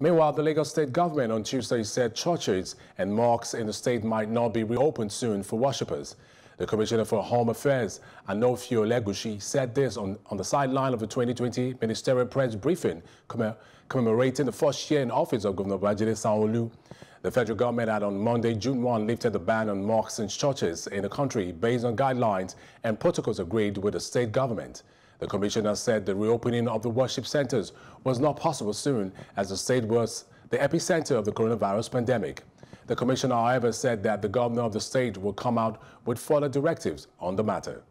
Meanwhile, the Lagos state government on Tuesday said churches and mosques in the state might not be reopened soon for worshippers. The Commissioner for Home Affairs, Anofiu Elegushi, said this on, on the sideline of the 2020 ministerial press briefing commemorating the first year in office of Governor Babajide Sanwo-Olu. The federal government had on Monday, June 1, lifted the ban on mosques and churches in the country based on guidelines and protocols agreed with the state government. The commissioner said the reopening of the worship centers was not possible soon as the state was the epicenter of the coronavirus pandemic. The commissioner, however, said that the governor of the state will come out with further directives on the matter.